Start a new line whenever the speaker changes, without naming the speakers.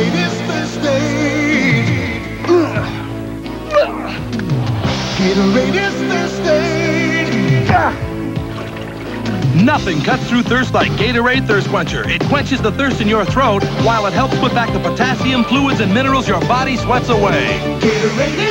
greatest mistake. Gatorade's mistake.
Nothing cuts through thirst like Gatorade Thirst Quencher. It quenches the thirst in your throat while it helps put back the potassium, fluids, and minerals your body sweats away.
Gatorade